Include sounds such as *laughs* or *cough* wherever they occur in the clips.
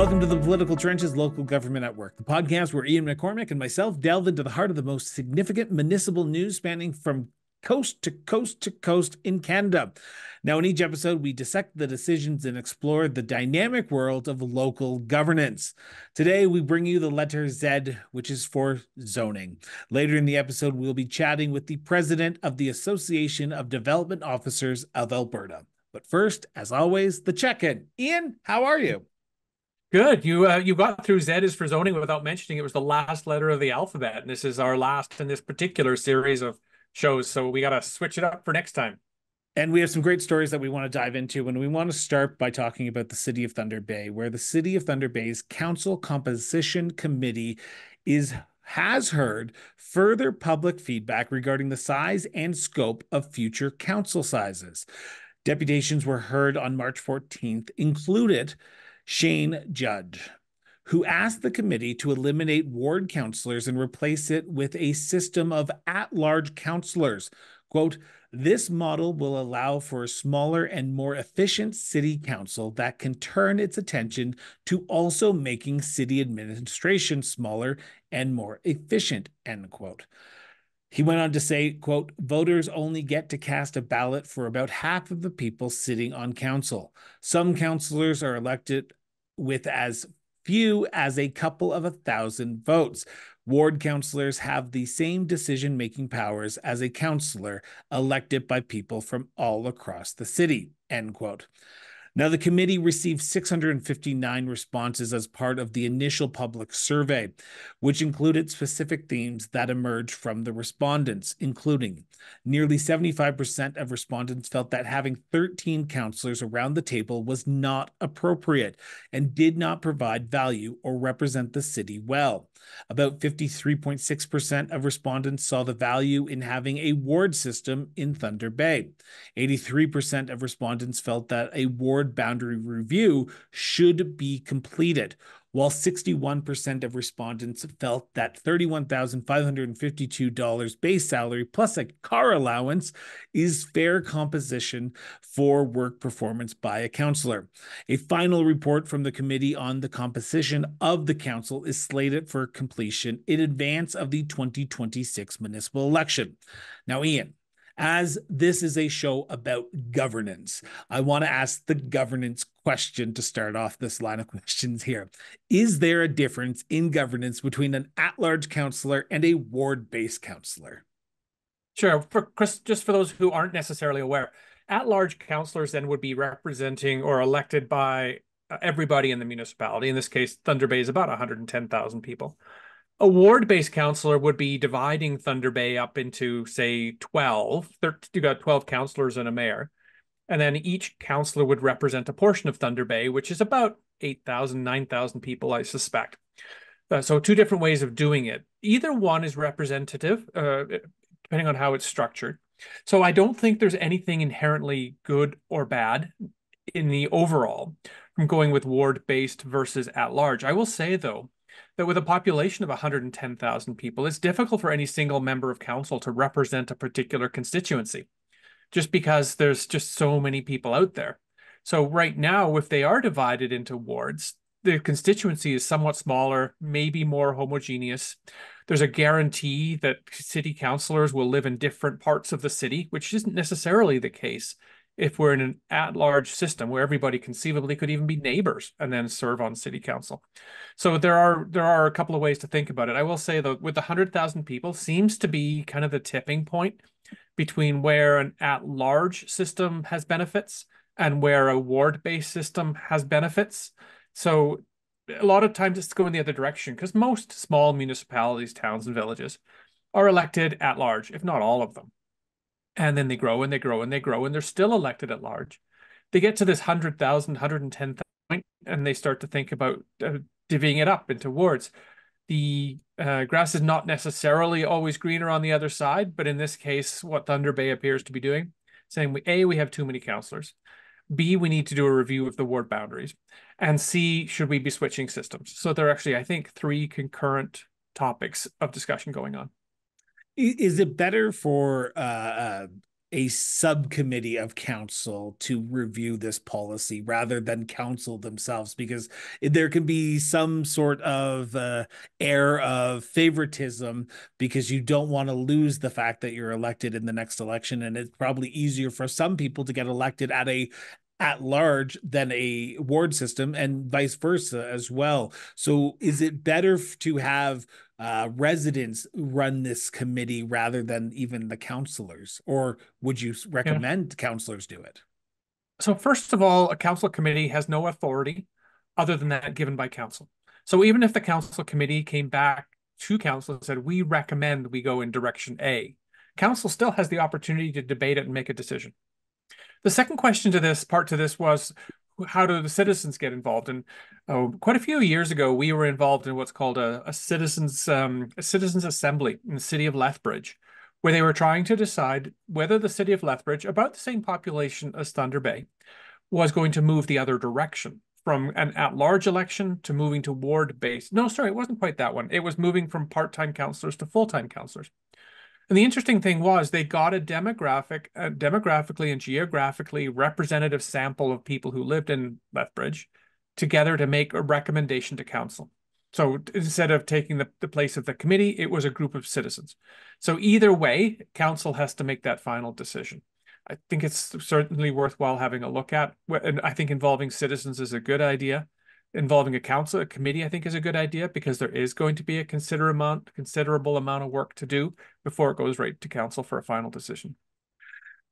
Welcome to the Political Trenches Local Government at Work, the podcast where Ian McCormack and myself delve into the heart of the most significant municipal news spanning from coast to coast to coast in Canada. Now, in each episode, we dissect the decisions and explore the dynamic world of local governance. Today, we bring you the letter Z, which is for zoning. Later in the episode, we'll be chatting with the president of the Association of Development Officers of Alberta. But first, as always, the check in. Ian, how are you? Good. You uh, you got through Z is for zoning without mentioning it was the last letter of the alphabet, and this is our last in this particular series of shows. So we got to switch it up for next time. And we have some great stories that we want to dive into. And we want to start by talking about the City of Thunder Bay, where the City of Thunder Bay's Council Composition Committee is has heard further public feedback regarding the size and scope of future council sizes. Deputations were heard on March 14th, included Shane Judge, who asked the committee to eliminate ward councillors and replace it with a system of at large councillors. Quote, this model will allow for a smaller and more efficient city council that can turn its attention to also making city administration smaller and more efficient, end quote. He went on to say, quote, voters only get to cast a ballot for about half of the people sitting on council. Some councillors are elected with as few as a couple of a thousand votes. Ward councillors have the same decision making powers as a councillor elected by people from all across the city. End quote. Now, the committee received 659 responses as part of the initial public survey, which included specific themes that emerged from the respondents, including nearly 75% of respondents felt that having 13 counselors around the table was not appropriate and did not provide value or represent the city well. About 53.6% of respondents saw the value in having a ward system in Thunder Bay. 83% of respondents felt that a ward boundary review should be completed, while 61% of respondents felt that $31,552 base salary plus a car allowance is fair composition for work performance by a counselor. A final report from the Committee on the Composition of the Council is slated for completion in advance of the 2026 municipal election. Now, Ian, as this is a show about governance, I want to ask the governance question to start off this line of questions here. Is there a difference in governance between an at large counselor and a ward based counselor? Sure. For Chris, just for those who aren't necessarily aware, at large counselors then would be representing or elected by uh, everybody in the municipality. In this case, Thunder Bay is about 110,000 people a ward-based counselor would be dividing Thunder Bay up into say 12 you got 12 counselors and a mayor. And then each counselor would represent a portion of Thunder Bay which is about 8,000 9,000 people I suspect. Uh, so two different ways of doing it. Either one is representative uh, depending on how it's structured. So I don't think there's anything inherently good or bad in the overall from going with ward based versus at large. I will say though that with a population of 110,000 people, it's difficult for any single member of council to represent a particular constituency just because there's just so many people out there. So right now, if they are divided into wards, the constituency is somewhat smaller, maybe more homogeneous. There's a guarantee that city councilors will live in different parts of the city, which isn't necessarily the case if we're in an at-large system where everybody conceivably could even be neighbors and then serve on city council. So there are there are a couple of ways to think about it. I will say though, with the hundred thousand people, seems to be kind of the tipping point between where an at-large system has benefits and where a ward-based system has benefits. So a lot of times it's going the other direction because most small municipalities, towns, and villages are elected at large, if not all of them and then they grow and they grow and they grow and they're still elected at large. They get to this 100,000 110,000 point and they start to think about uh, divvying it up into wards. The uh, grass is not necessarily always greener on the other side but in this case what thunder bay appears to be doing saying we, a we have too many councillors. B we need to do a review of the ward boundaries. And c should we be switching systems? So there are actually i think three concurrent topics of discussion going on is it better for uh, uh, a subcommittee of council to review this policy rather than council themselves because there can be some sort of uh, air of favoritism because you don't want to lose the fact that you're elected in the next election and it's probably easier for some people to get elected at a at large than a ward system and vice versa as well. So is it better to have uh, residents run this committee rather than even the councilors? Or would you recommend yeah. councilors do it? So first of all, a council committee has no authority other than that given by council. So even if the council committee came back to council and said, we recommend we go in direction A, council still has the opportunity to debate it and make a decision. The second question to this part to this was how do the citizens get involved? And uh, quite a few years ago, we were involved in what's called a, a citizens um, a citizens assembly in the city of Lethbridge, where they were trying to decide whether the city of Lethbridge, about the same population as Thunder Bay, was going to move the other direction from an at-large election to moving to ward-based. No, sorry, it wasn't quite that one. It was moving from part-time councillors to full-time councillors. And the interesting thing was they got a demographic, a demographically and geographically representative sample of people who lived in Lethbridge together to make a recommendation to council. So instead of taking the, the place of the committee, it was a group of citizens. So either way, council has to make that final decision. I think it's certainly worthwhile having a look at. And I think involving citizens is a good idea involving a council, a committee, I think is a good idea because there is going to be a considerable amount, considerable amount of work to do before it goes right to council for a final decision.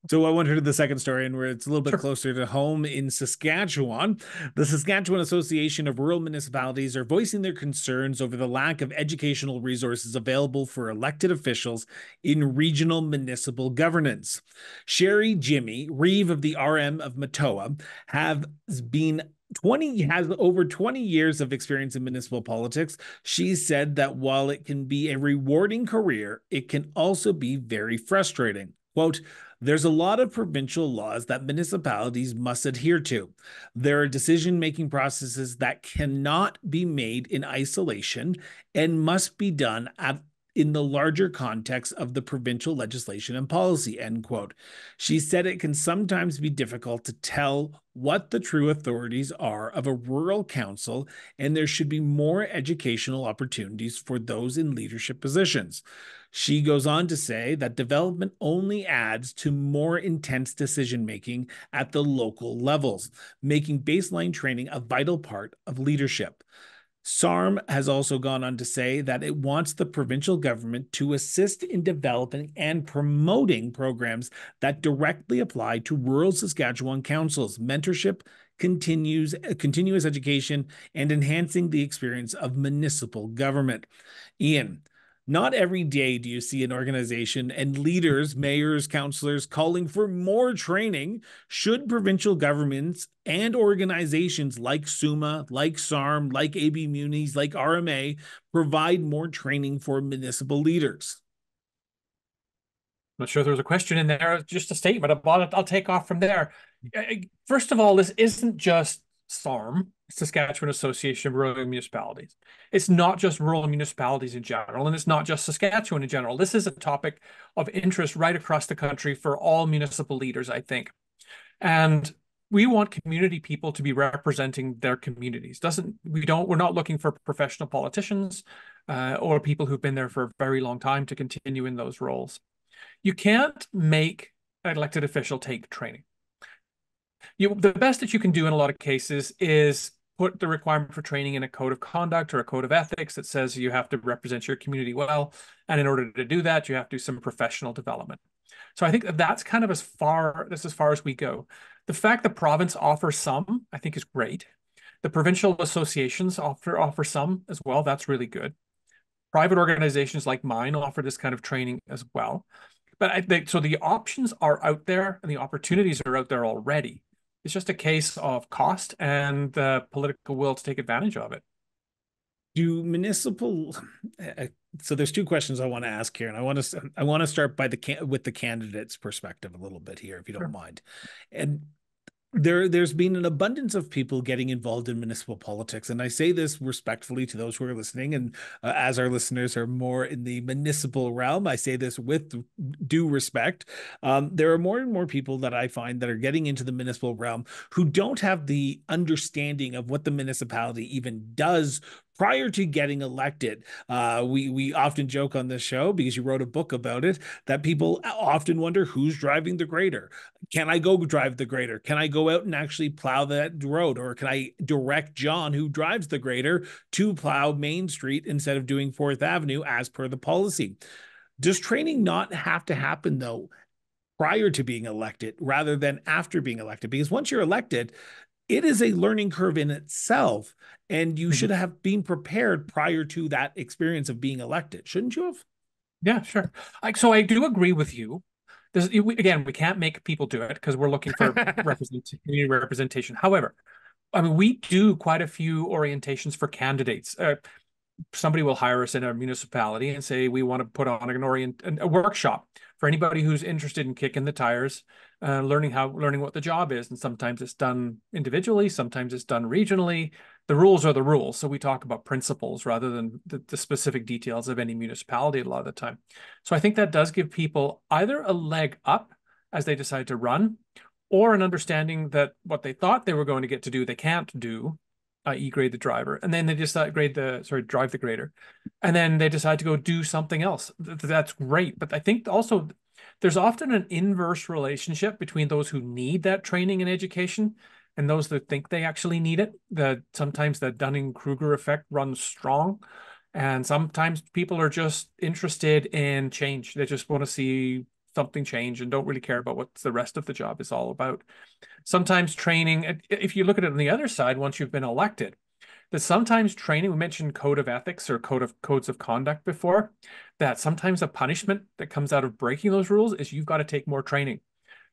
So I went to the second story, and where it's a little bit sure. closer to home in Saskatchewan. The Saskatchewan Association of Rural Municipalities are voicing their concerns over the lack of educational resources available for elected officials in regional municipal governance. Sherry Jimmy, Reeve of the RM of Matoa, have been 20 has over 20 years of experience in municipal politics. She said that while it can be a rewarding career, it can also be very frustrating. Quote, there's a lot of provincial laws that municipalities must adhere to. There are decision making processes that cannot be made in isolation and must be done at in the larger context of the provincial legislation and policy, end quote. She said it can sometimes be difficult to tell what the true authorities are of a rural council, and there should be more educational opportunities for those in leadership positions. She goes on to say that development only adds to more intense decision making at the local levels, making baseline training a vital part of leadership. SARM has also gone on to say that it wants the provincial government to assist in developing and promoting programs that directly apply to rural Saskatchewan councils, mentorship, continues continuous education, and enhancing the experience of municipal government. Ian, not every day do you see an organization and leaders, mayors, councillors calling for more training. Should provincial governments and organizations like SUMA, like SARM, like AB Munis, like RMA provide more training for municipal leaders? I'm not sure there was a question in there, just a statement. I'll, I'll take off from there. Uh, uh, first of all, this isn't just SARM, Saskatchewan Association of Rural Municipalities. It's not just rural municipalities in general, and it's not just Saskatchewan in general. This is a topic of interest right across the country for all municipal leaders, I think. And we want community people to be representing their communities. Doesn't we don't we're not looking for professional politicians uh, or people who've been there for a very long time to continue in those roles. You can't make an elected official take training you the best that you can do in a lot of cases is put the requirement for training in a code of conduct or a code of ethics that says you have to represent your community well. And in order to do that you have to do some professional development. So i think that that's kind of as far that's as far as we go. The fact the province offers some i think is great. The provincial associations offer offer some as well. That's really good. Private organizations like mine offer this kind of training as well. But I think so the options are out there and the opportunities are out there already it's just a case of cost and the political will to take advantage of it. Do municipal uh, so there's two questions I want to ask here, and I want to I want to start by the with the candidate's perspective a little bit here, if you don't sure. mind. And there there's been an abundance of people getting involved in municipal politics and i say this respectfully to those who are listening and uh, as our listeners are more in the municipal realm i say this with due respect. Um, there are more and more people that i find that are getting into the municipal realm who don't have the understanding of what the municipality even does prior to getting elected. Uh, we we often joke on this show because you wrote a book about it that people often wonder who's driving the grader. Can I go drive the grader? Can I go out and actually plow that road, or can I direct John, who drives the grader, to plow Main Street instead of doing Fourth Avenue as per the policy? Does training not have to happen though? prior to being elected rather than after being elected because once you're elected it is a learning curve in itself and you mm-hmm. should have been prepared prior to that experience of being elected shouldn't you have? Yeah sure. Like so i do agree with you. This again we can't make people do it because we're looking for *laughs* representation community representation. However i mean we do quite a few orientations for candidates. Uh, somebody will hire us in a municipality and say we want to put on an orient a workshop for anybody who's interested in kicking the tires uh, learning how learning what the job is and sometimes it's done individually sometimes it's done regionally. The rules are the rules so we talk about principles rather than the, the specific details of any municipality a lot of the time. So i think that does give people either a leg up as they decide to run or an understanding that what they thought they were going to get to do they can't do i.e. grade the driver and then they decide grade the sorry drive the grader. And then they decide to go do something else. That's great but i think also there's often an inverse relationship between those who need that training and education and those that think they actually need it. That sometimes the Dunning Kruger effect runs strong. And sometimes people are just interested in change. They just want to see something change and don't really care about what the rest of the job is all about. Sometimes training, if you look at it on the other side, once you've been elected, that sometimes training, we mentioned code of ethics or code of codes of conduct before, that sometimes a punishment that comes out of breaking those rules is you've got to take more training.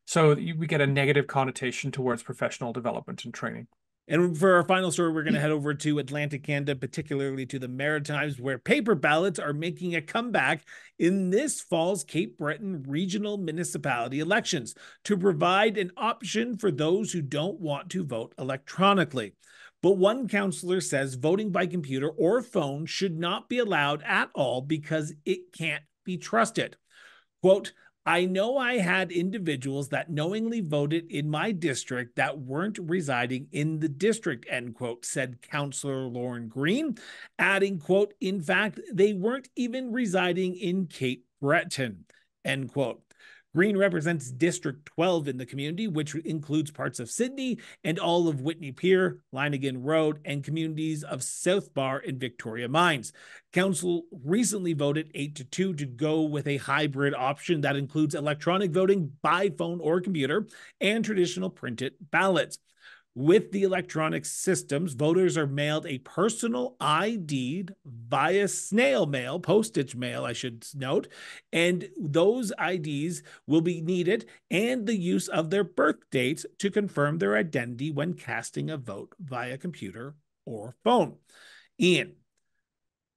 So you, we get a negative connotation towards professional development and training. And for our final story, we're going to head over to Atlantic Canada, particularly to the Maritimes, where paper ballots are making a comeback in this fall's Cape Breton regional municipality elections to provide an option for those who don't want to vote electronically. But one counselor says voting by computer or phone should not be allowed at all because it can't be trusted. Quote, I know I had individuals that knowingly voted in my district that weren't residing in the district, end quote, said Councillor Lorne Green, adding, quote, in fact, they weren't even residing in Cape Breton, end quote. Green represents District 12 in the community, which includes parts of Sydney and all of Whitney Pier, Lingan Road, and communities of South Bar and Victoria Mines. Council recently voted 8 to 2 to go with a hybrid option that includes electronic voting by phone or computer and traditional printed ballots. With the electronic systems, voters are mailed a personal ID via snail mail, postage mail, I should note, and those IDs will be needed and the use of their birth dates to confirm their identity when casting a vote via computer or phone. Ian,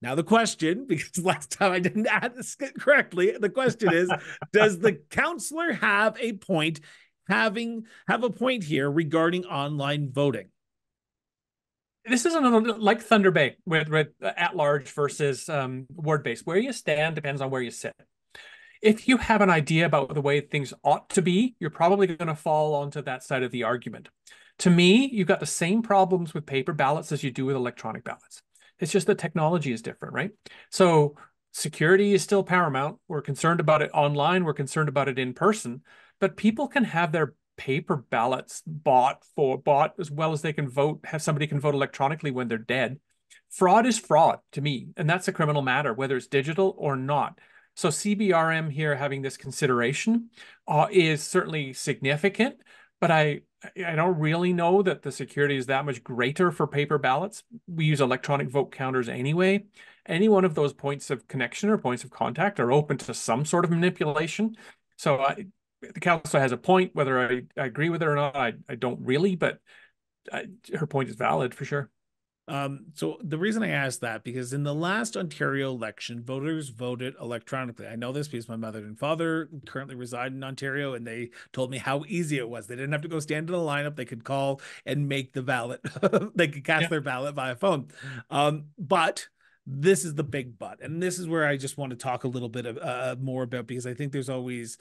now the question, *laughs* because last time I didn't add this correctly, the question is, does the *laughs* counselor have a point having have a point here regarding online voting. This is another like Thunder Bay with, with at large versus um, ward based. Where you stand depends on where you sit. If you have an idea about the way things ought to be, you're probably going to fall onto that side of the argument. To me, you've got the same problems with paper ballots as you do with electronic ballots. It's just the technology is different, right? So security is still paramount. We're concerned about it online. We're concerned about it in person but people can have their paper ballots bought for bought as well as they can vote have somebody can vote electronically when they're dead. Fraud is fraud to me and that's a criminal matter whether it's digital or not. So cbrm here having this consideration uh, is certainly significant but i i don't really know that the security is that much greater for paper ballots. We use electronic vote counters anyway. Any one of those points of connection or points of contact are open to some sort of manipulation. So I, the council has a point. Whether I, I agree with it or not, I, I don't really, but I, her point is valid for sure. Um, so the reason I asked that because in the last Ontario election, voters voted electronically. I know this because my mother and father currently reside in Ontario, and they told me how easy it was. They didn't have to go stand in a lineup; they could call and make the ballot. *laughs* they could cast yeah. their ballot via phone. Um, but this is the big but, and this is where I just want to talk a little bit of, uh, more about because I think there's always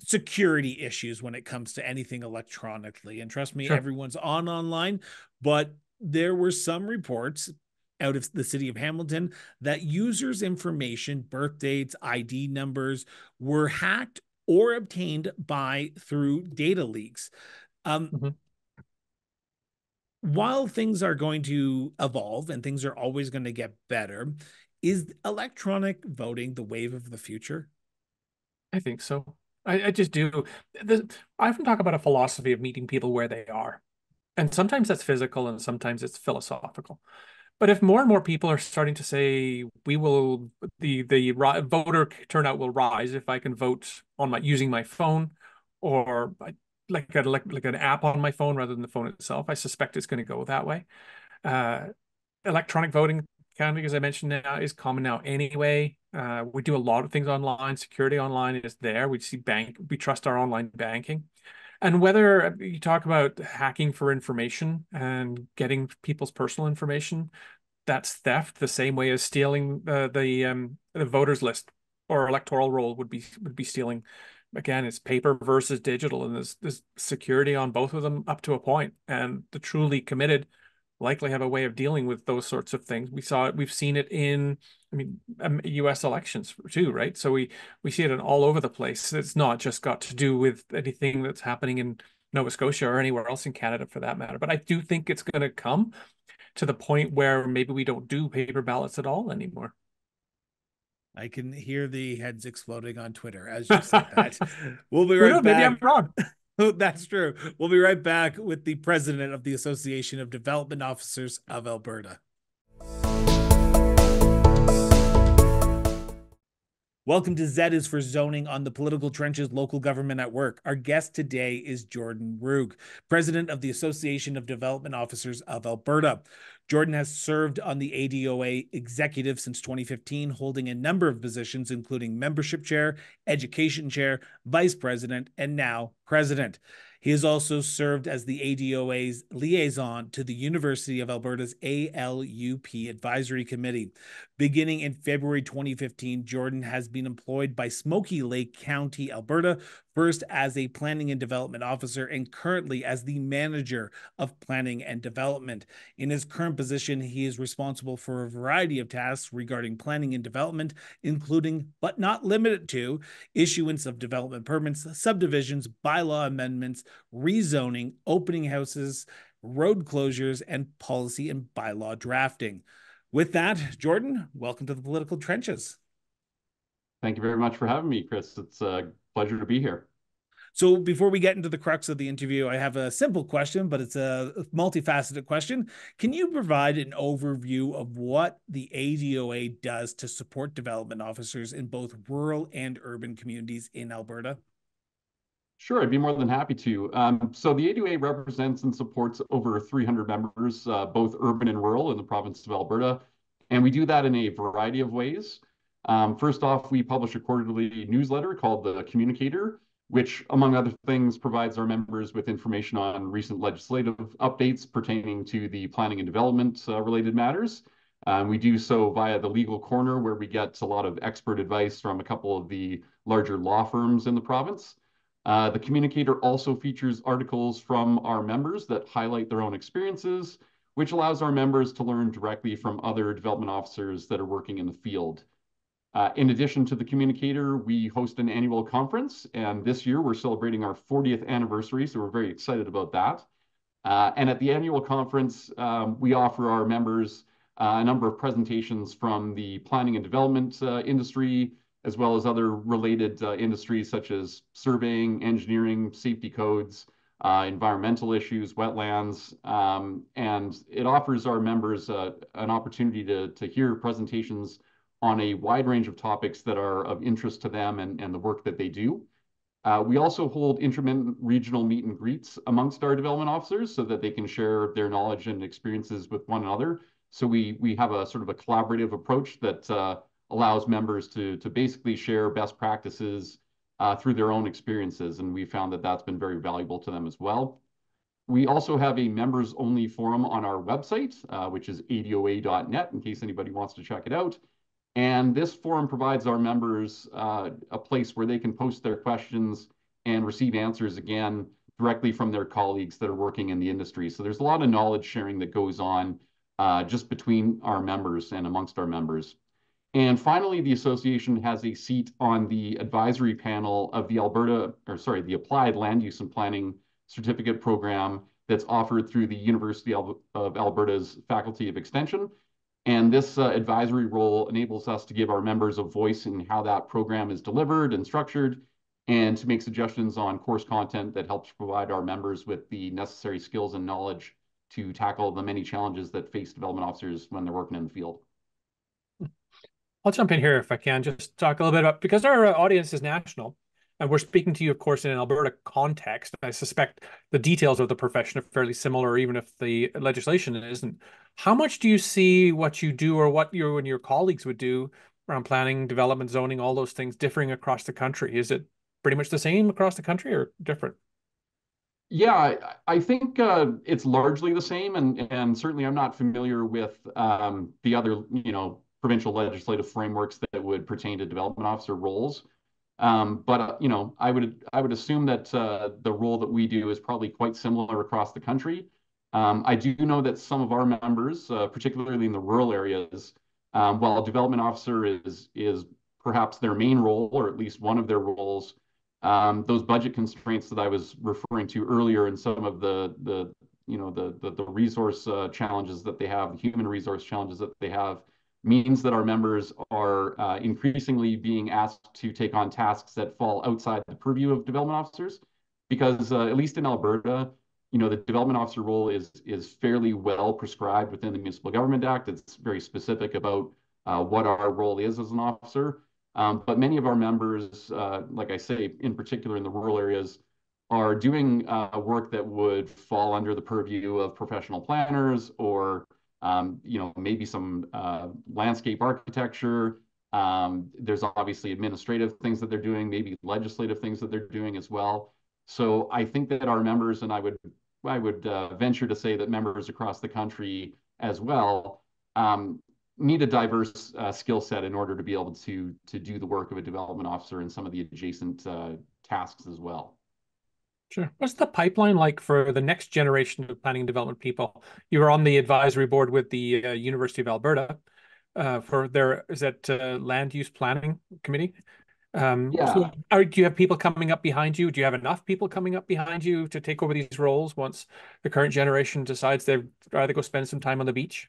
security issues when it comes to anything electronically. And trust me, sure. everyone's on online, but there were some reports out of the city of Hamilton that users' information, birth dates, ID numbers were hacked or obtained by through data leaks. Um, mm-hmm. While things are going to evolve and things are always going to get better, is electronic voting the wave of the future? I think so. I, I just do. I often talk about a philosophy of meeting people where they are. And sometimes that's physical and sometimes it's philosophical. But if more and more people are starting to say we will the the voter turnout will rise if I can vote on my using my phone or like a, like like an app on my phone rather than the phone itself, I suspect it's going to go that way. Uh, electronic voting counting, as I mentioned now, is common now anyway. Uh, we do a lot of things online. Security online is there. We see bank. We trust our online banking. And whether you talk about hacking for information and getting people's personal information, that's theft the same way as stealing uh, the um, the voters list or electoral roll would be would be stealing. Again, it's paper versus digital, and there's, there's security on both of them up to a point. And the truly committed likely have a way of dealing with those sorts of things. We saw it. We've seen it in, I mean, um, U.S. elections too, right? So we we see it in all over the place. It's not just got to do with anything that's happening in Nova Scotia or anywhere else in Canada for that matter. But I do think it's going to come to the point where maybe we don't do paper ballots at all anymore. I can hear the heads exploding on Twitter as *laughs* you said that. we'll be right back. Maybe I'm wrong. *laughs* That's true. We'll be right back with the president of the Association of Development Officers of Alberta. Welcome to Z is for Zoning on the Political Trenches Local Government at Work. Our guest today is Jordan Ruegg, president of the Association of Development Officers of Alberta. Jordan has served on the ADOA executive since 2015, holding a number of positions, including membership chair, education chair, vice president, and now president. He has also served as the ADOA's liaison to the University of Alberta's ALUP Advisory Committee. Beginning in February 2015, Jordan has been employed by Smoky Lake County, Alberta, first as a planning and development officer and currently as the manager of planning and development. In his current position, he is responsible for a variety of tasks regarding planning and development, including, but not limited to, issuance of development permits, subdivisions, bylaw amendments, rezoning, opening houses, road closures, and policy and bylaw drafting. With that, Jordan, welcome to the political trenches. Thank you very much for having me, Chris. It's a pleasure to be here. So, before we get into the crux of the interview, I have a simple question, but it's a multifaceted question. Can you provide an overview of what the ADOA does to support development officers in both rural and urban communities in Alberta? Sure, I'd be more than happy to. Um, so the ADOA represents and supports over 300 members, uh, both urban and rural in the province of Alberta. And we do that in a variety of ways. Um, first off, we publish a quarterly newsletter called The Communicator, which, among other things, provides our members with information on recent legislative updates pertaining to the planning and development uh, related matters. Um, we do so via the Legal Corner, where we get a lot of expert advice from a couple of the larger law firms in the province. Uh, the communicator also features articles from our members that highlight their own experiences, which allows our members to learn directly from other development officers that are working in the field. Uh, in addition to the communicator, we host an annual conference, and this year we're celebrating our 40th anniversary, so we're very excited about that. Uh, and at the annual conference, um, we offer our members uh, a number of presentations from the planning and development uh, industry, as well as other related uh, industries such as surveying, engineering, safety codes, uh, environmental issues, wetlands, um, and it offers our members an opportunity to, to hear presentations on a wide range of topics that are of interest to them and, and the work that they do. Uh, we also hold intermittent regional meet and greets amongst our development officers so that they can share their knowledge and experiences with one another. So we we have a sort of a collaborative approach that uh, allows members to to basically share best practices uh, through their own experiences, and we found that that's been very valuable to them as well. We also have a members only forum on our website, uh, which is adoa.net, in case anybody wants to check it out. And this forum provides our members uh, a place where they can post their questions and receive answers again directly from their colleagues that are working in the industry. So there's a lot of knowledge sharing that goes on uh, just between our members and amongst our members. And finally, the association has a seat on the advisory panel of the Alberta, or sorry, the Applied Land Use and Planning Certificate Program that's offered through the University of Alberta's Faculty of Extension. And this uh, advisory role enables us to give our members a voice in how that program is delivered and structured, and to make suggestions on course content that helps provide our members with the necessary skills and knowledge to tackle the many challenges that face development officers when they're working in the field. I'll jump in here if I can, just talk a little bit about because our uh, audience is national. And we're speaking to you, of course, in an Alberta context. I suspect the details of the profession are fairly similar, even if the legislation isn't. How much do you see what you do or what you and your colleagues would do around planning, development, zoning, all those things differing across the country? Is it pretty much the same across the country or different? Yeah, I think uh, it's largely the same, and and certainly I'm not familiar with um, the other you know provincial legislative frameworks that would pertain to development officer roles. Um, but uh, you know, I would I would assume that uh, the role that we do is probably quite similar across the country. Um, I do know that some of our members, uh, particularly in the rural areas, um, while a development officer is is perhaps their main role or at least one of their roles, um, those budget constraints that I was referring to earlier and some of the the you know the the, the resource uh, challenges that they have, the human resource challenges that they have, means that our members are uh, increasingly being asked to take on tasks that fall outside the purview of development officers. Because uh, at least in Alberta, you know, the development officer role is is fairly well prescribed within the Municipal Government Act. It's very specific about uh, what our role is as an officer. Um, but many of our members, uh, like I say, in particular in the rural areas, are doing uh, work that would fall under the purview of professional planners or um, you know, maybe some uh, landscape architecture. Um, there's obviously administrative things that they're doing, maybe legislative things that they're doing as well. So I think that our members, and I would I would uh, venture to say that members across the country as well um, need a diverse uh, skill set in order to be able to to do the work of a development officer and some of the adjacent uh, tasks as well. Sure. What's the pipeline like for the next generation of planning and development people? You were on the advisory board with the uh, University of Alberta uh, for their is that uh, land use planning committee. Um, yeah. So are, do you have people coming up behind you? Do you have enough people coming up behind you to take over these roles once the current generation decides they'd rather go spend some time on the beach?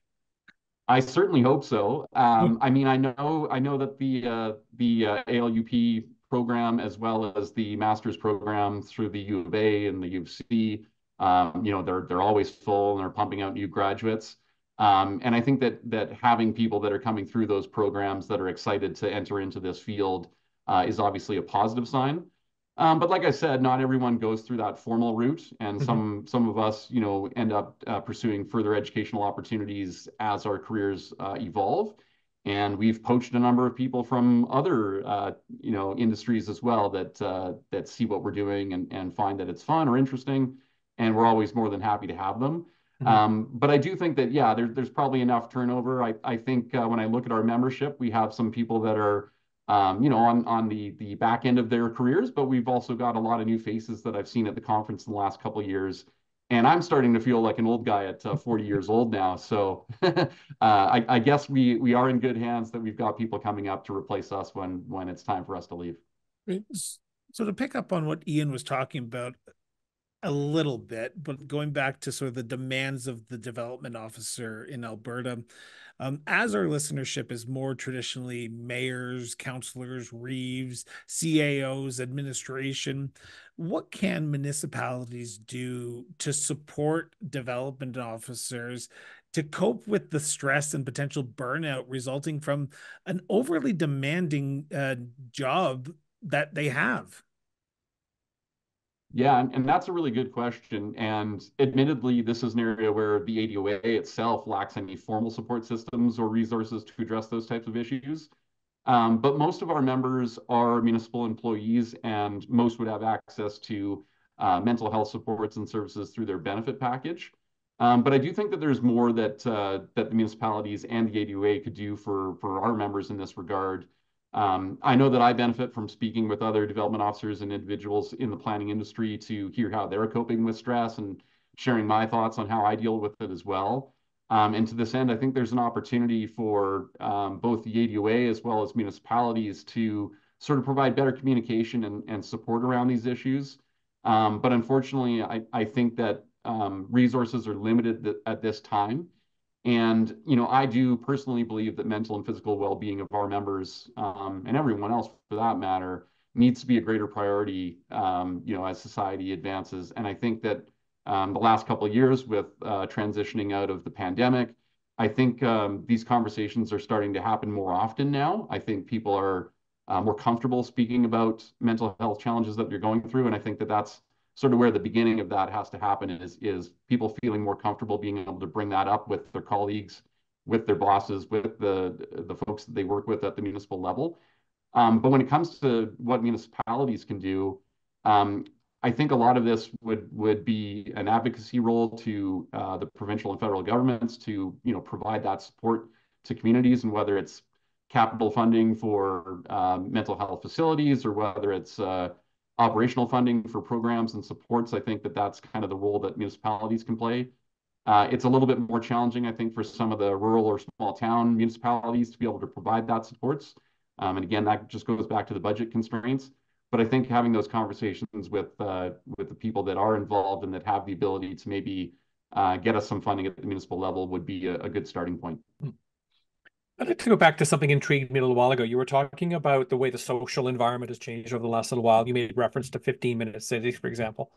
I certainly hope so. Um, I mean, I know I know that the uh, the uh, ALUP program as well as the master's program through the U of A and the U of C. Um, you know, they're they're always full and they're pumping out new graduates. Um, and I think that that having people that are coming through those programs that are excited to enter into this field uh, is obviously a positive sign. Um, but like I said, not everyone goes through that formal route, and mm-hmm. some some of us, you know, end up uh, pursuing further educational opportunities as our careers uh, evolve and we've poached a number of people from other uh, you know industries as well that uh, that see what we're doing and, and find that it's fun or interesting and we're always more than happy to have them mm-hmm. um, but i do think that yeah there, there's probably enough turnover i, I think uh, when i look at our membership we have some people that are um, you know on, on the the back end of their careers but we've also got a lot of new faces that i've seen at the conference in the last couple of years and I'm starting to feel like an old guy at uh, 40 years old now. So *laughs* uh, I, I, guess we we are in good hands that we've got people coming up to replace us when when it's time for us to leave. So to pick up on what Ian was talking about a little bit, but going back to sort of the demands of the development officer in Alberta, um, as our listenership is more traditionally mayors, councillors, reeves, CAOs, administration, what can municipalities do to support development officers to cope with the stress and potential burnout resulting from an overly demanding uh, job that they have? Yeah, and, and that's a really good question. And admittedly, this is an area where the ADOA itself lacks any formal support systems or resources to address those types of issues. Um, but most of our members are municipal employees, and most would have access to uh, mental health supports and services through their benefit package. Um, but I do think that there's more that uh, that the municipalities and the ADOA could do for for our members in this regard. Um, I know that I benefit from speaking with other development officers and individuals in the planning industry to hear how they're coping with stress and sharing my thoughts on how I deal with it as well. Um, and to this end, I think there's an opportunity for um, both the ADOA as well as municipalities to sort of provide better communication and, and support around these issues. Um, but unfortunately, I, I think that um, resources are limited th at this time. And, you know, I do personally believe that mental and physical well-being of our members um, and everyone else for that matter needs to be a greater priority, um, you know, as society advances. And I think that um, the last couple of years with uh, transitioning out of the pandemic, I think um, these conversations are starting to happen more often now. I think people are uh, more comfortable speaking about mental health challenges that they're going through. And I think that that's sort of where the beginning of that has to happen is is people feeling more comfortable being able to bring that up with their colleagues, with their bosses, with the the folks that they work with at the municipal level. Um, but when it comes to what municipalities can do, um, I think a lot of this would would be an advocacy role to uh, the provincial and federal governments to you know provide that support to communities, and whether it's capital funding for uh, mental health facilities or whether it's uh, operational funding for programs and supports. I think that that's kind of the role that municipalities can play. Uh, it's a little bit more challenging, I think, for some of the rural or small town municipalities to be able to provide that supports. Um, and again, that just goes back to the budget constraints. But I think having those conversations with uh, with the people that are involved and that have the ability to maybe uh, get us some funding at the municipal level would be a, a good starting point. I'd like to go back to something intrigued me a little while ago. You were talking about the way the social environment has changed over the last little while. You made reference to 15 minute cities, for example.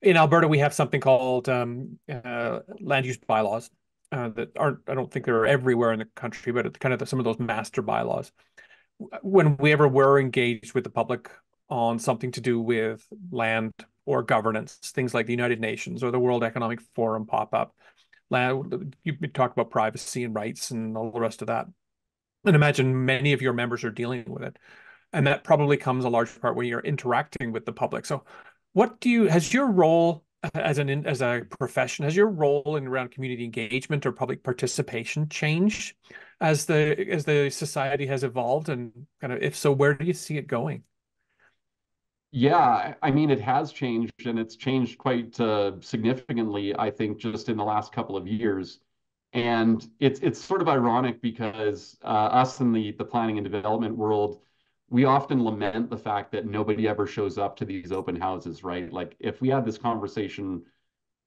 In Alberta, we have something called um, uh, land use bylaws uh, that aren't, I don't think they're everywhere in the country, but it's kind of the, some of those master bylaws. When we ever were engaged with the public on something to do with land or governance, things like the United Nations or the World Economic Forum pop up, you talk about privacy and rights and all the rest of that. And imagine many of your members are dealing with it. And that probably comes a large part when you're interacting with the public. So what do you has your role as an as a profession has your role in around community engagement or public participation changed as the as the society has evolved and kind of if so where do you see it going yeah, I mean, it has changed and it's changed quite uh, significantly, I think, just in the last couple of years. And it's it's sort of ironic because uh, us in the the planning and development world, we often lament the fact that nobody ever shows up to these open houses, right? Like if we had this conversation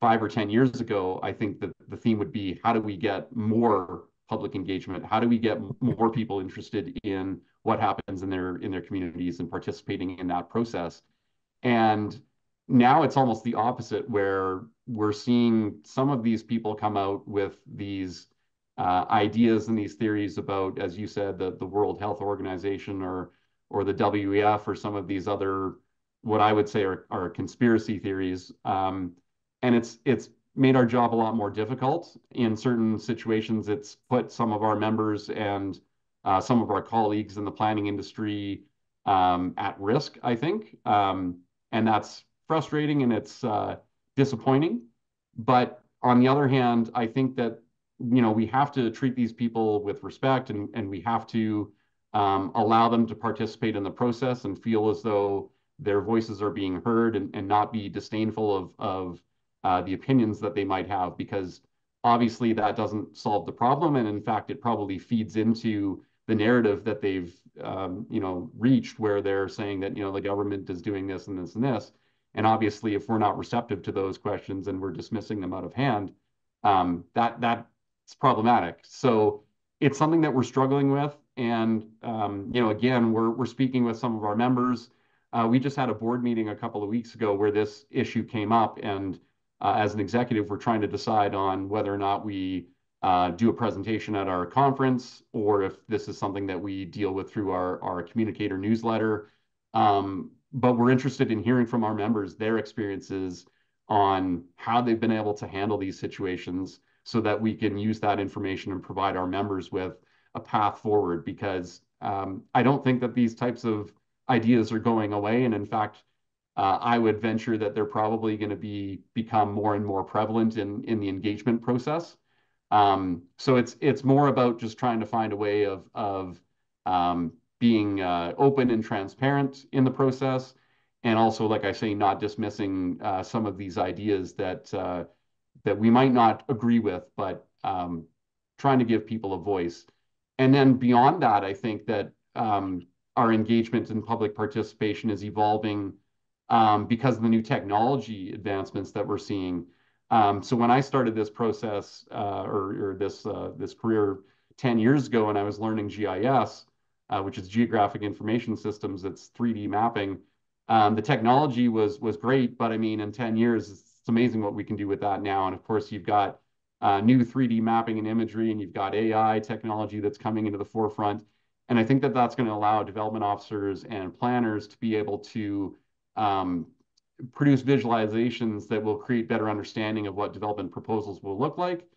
five or 10 years ago, I think that the theme would be how do we get more public engagement? How do we get more people interested in what happens in their in their communities and participating in that process? And now it's almost the opposite, where we're seeing some of these people come out with these uh, ideas and these theories about, as you said, the the World Health Organization or or the WEF or some of these other what I would say are, are conspiracy theories. Um, and it's it's made our job a lot more difficult. In certain situations, it's put some of our members and uh, some of our colleagues in the planning industry um, at risk, I think. Um, and that's frustrating and it's uh, disappointing. But on the other hand, I think that you know we have to treat these people with respect and, and we have to um, allow them to participate in the process and feel as though their voices are being heard and, and not be disdainful of, of uh, the opinions that they might have, because obviously that doesn't solve the problem. And in fact, it probably feeds into the narrative that they've, um, you know, reached where they're saying that, you know, the government is doing this and this and this. And obviously, if we're not receptive to those questions and we're dismissing them out of hand, um, that that's problematic. So it's something that we're struggling with. And um, you know, again, we're we're speaking with some of our members. Uh, we just had a board meeting a couple of weeks ago where this issue came up, and as an executive, we're trying to decide on whether or not we uh, do a presentation at our conference or if this is something that we deal with through our, our communicator newsletter. Um, but we're interested in hearing from our members their experiences on how they've been able to handle these situations so that we can use that information and provide our members with a path forward because um, I don't think that these types of ideas are going away. And in fact, uh, I would venture that they're probably going to be become more and more prevalent in in the engagement process. Um, so it's it's more about just trying to find a way of of um, being uh, open and transparent in the process, and also, like I say, not dismissing uh, some of these ideas that uh, that we might not agree with, but um, trying to give people a voice. And then beyond that, I think that um, our engagement and public participation is evolving um, because of the new technology advancements that we're seeing. Um, so when I started this process uh, or, or, this uh, this career 10 years ago, and I was learning GIS, uh, which is Geographic Information Systems, it's 3D mapping. Um, the technology was was great, but I mean, in 10 years, it's, amazing what we can do with that now. And of course, you've got uh, new 3D mapping and imagery, and you've got AI technology that's coming into the forefront. And I think that that's going to allow development officers and planners to be able to um, produce visualizations that will create better understanding of what development proposals will look like.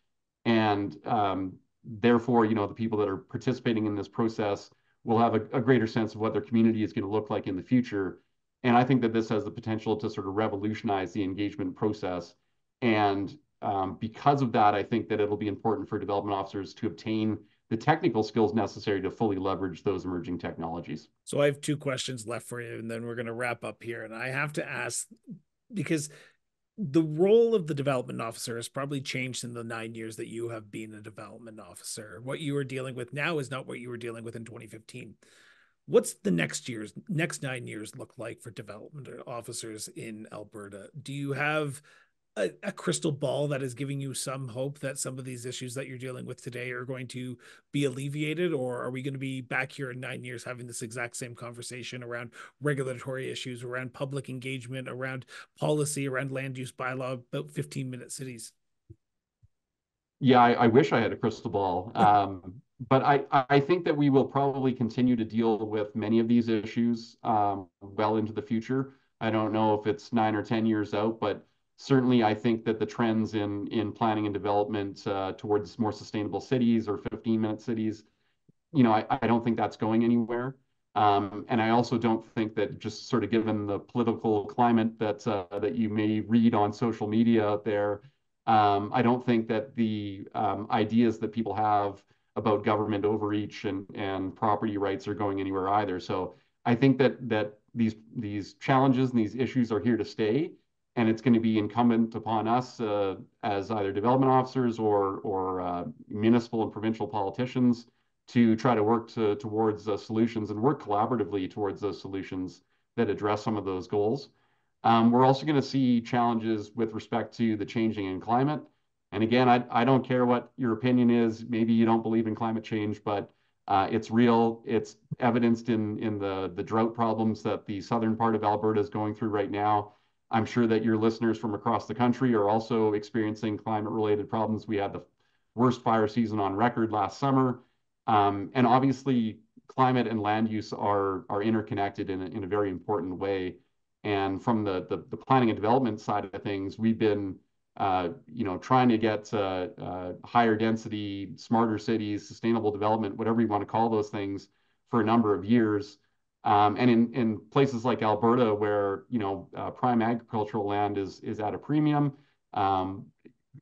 And um, therefore, you know, the people that are participating in this process will have a, a greater sense of what their community is going to look like in the future. And I think that this has the potential to sort of revolutionize the engagement process. And um, because of that, I think that it'll be important for development officers to obtain the technical skills necessary to fully leverage those emerging technologies. So I have two questions left for you, and then we're going to wrap up here. And I have to ask because the role of the development officer has probably changed in the nine years that you have been a development officer. What you are dealing with now is not what you were dealing with in 2015. What's the next year's next nine years look like for development officers in Alberta? Do you have a, a, crystal ball that is giving you some hope that some of these issues that you're dealing with today are going to be alleviated? Or are we going to be back here in nine years having this exact same conversation around regulatory issues around public engagement around policy around land use bylaw about 15 minute cities? Yeah i, I wish i had a crystal ball. *laughs* Um, but I, I think that we will probably continue to deal with many of these issues um, well into the future. I don't know if it's nine or ten years out but certainly I think that the trends in in planning and development uh, towards more sustainable cities or 15-minute cities, you know, I, I don't think that's going anywhere. Um, and I also don't think that just sort of given the political climate that uh, that you may read on social media out there, um, I don't think that the um, ideas that people have about government overreach and and property rights are going anywhere either. So I think that that these these challenges and these issues are here to stay and it's going to be incumbent upon us uh, as either development officers or or uh, municipal and provincial politicians to try to work to, towards uh, solutions and work collaboratively towards those solutions that address some of those goals. Um, we're also going to see challenges with respect to the changing in climate. And again, I, I don't care what your opinion is. Maybe you don't believe in climate change, but uh, it's real. It's evidenced in in the the drought problems that the southern part of Alberta is going through right now. I'm sure that your listeners from across the country are also experiencing climate-related problems. We had the worst fire season on record last summer. Um, and obviously, climate and land use are, are interconnected in a, in a very important way. And from the, the, the planning and development side of things, we've been uh, you know, trying to get uh, uh, higher density, smarter cities, sustainable development, whatever you want to call those things, for a number of years. Um, and in, in places like Alberta, where you know uh, prime agricultural land is is at a premium, um,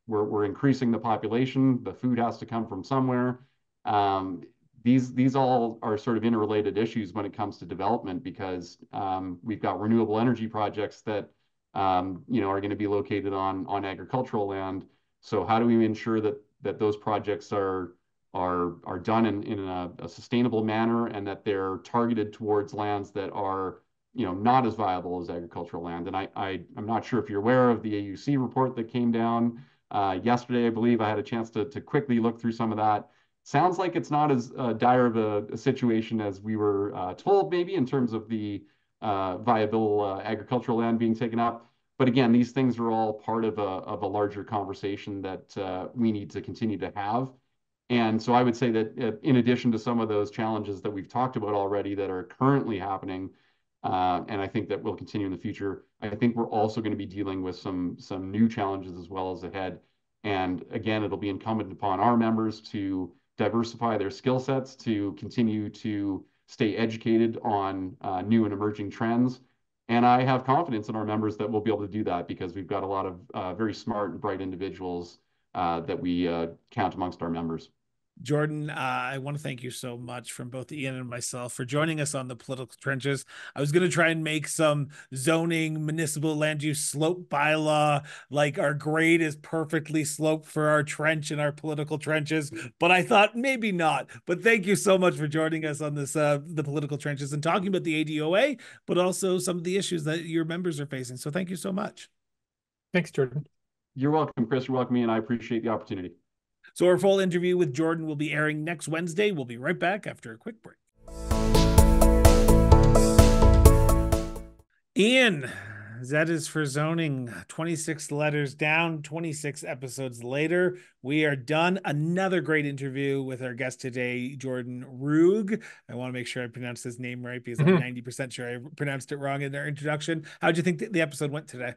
we're we're increasing the population. The food has to come from somewhere. Um, these these all are sort of interrelated issues when it comes to development because um, we've got renewable energy projects that um, you know are going to be located on on agricultural land. So how do we ensure that that those projects are are are done in, in a, a, sustainable manner and that they're targeted towards lands that are you know not as viable as agricultural land. And I, I am not sure if you're aware of the AUC report that came down uh, yesterday. I believe I had a chance to to quickly look through some of that. Sounds like it's not as uh, dire of a, a, situation as we were uh, told, maybe in terms of the uh, viable uh, agricultural land being taken up. But again, these things are all part of a of a larger conversation that uh, we need to continue to have. And so I would say that uh, in addition to some of those challenges that we've talked about already that are currently happening, Uh, and I think that will continue in the future. I think we're also going to be dealing with some some new challenges as well as ahead. And again, it'll be incumbent upon our members to diversify their skill sets, to continue to stay educated on uh, new and emerging trends. And I have confidence in our members that we'll be able to do that because we've got a lot of uh, very smart and bright individuals uh, that we uh, count amongst our members. Jordan, uh, I want to thank you so much from both Ian and myself for joining us on the political trenches. I was going to try and make some zoning, municipal land use slope bylaw, like our grade is perfectly sloped for our trench and our political trenches, but I thought maybe not. But thank you so much for joining us on this, uh, the political trenches and talking about the ADOA, but also some of the issues that your members are facing. So thank you so much. Thanks, Jordan. You're welcome, Chris. You're welcome, and I appreciate the opportunity. So our full interview with Jordan will be airing next Wednesday. We'll be right back after a quick break. Ian, that is for zoning. 26 letters down, 26 episodes later. We are done. Another great interview with our guest today, Jordan Ruegg. I want to make sure I pronounce his name right because mm-hmm. I'm 90% sure I pronounced it wrong in their introduction. How'd you think the episode went today?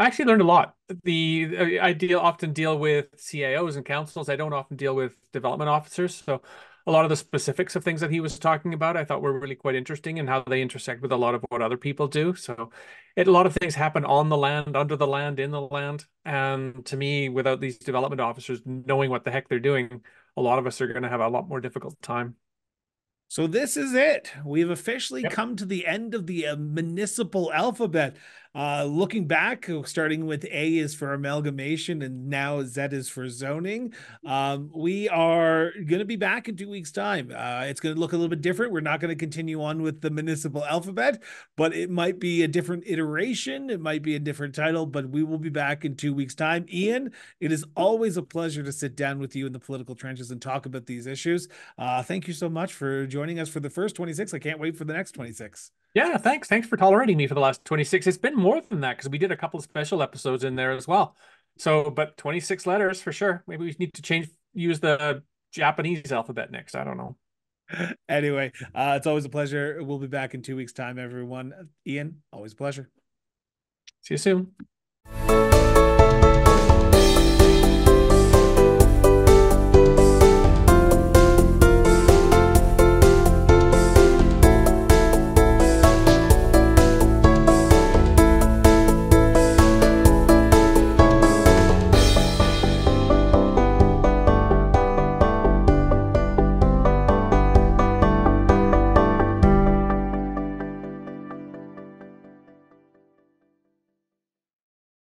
I actually learned a lot. The uh, I deal often deal with CAOs and councils. I don't often deal with development officers. So a lot of the specifics of things that he was talking about, I thought were really quite interesting and how they intersect with a lot of what other people do. So it, a lot of things happen on the land, under the land, in the land. And to me, without these development officers knowing what the heck they're doing, a lot of us are going to have a lot more difficult time. So this is it. We've officially yep. come to the end of the uh, municipal alphabet. Uh, looking back, uh, starting with A is for amalgamation and now Z is for zoning. Um, we are going to be back in two weeks' time. Uh, it's going to look a little bit different. We're not going to continue on with the municipal alphabet, but it might be a different iteration. It might be a different title, but we will be back in two weeks' time. Ian, it is always a pleasure to sit down with you in the political trenches and talk about these issues. Uh, thank you so much for joining us for the first 26. I can't wait for the next 26. Yeah, thanks. Thanks for tolerating me for the last 26. It's been more than that because we did a couple of special episodes in there as well. So, but 26 letters for sure. Maybe we need to change, use the Japanese alphabet next. I don't know. *laughs* Anyway, uh, it's always a pleasure. We'll be back in two weeks' time, everyone. Ian, always a pleasure. See you soon.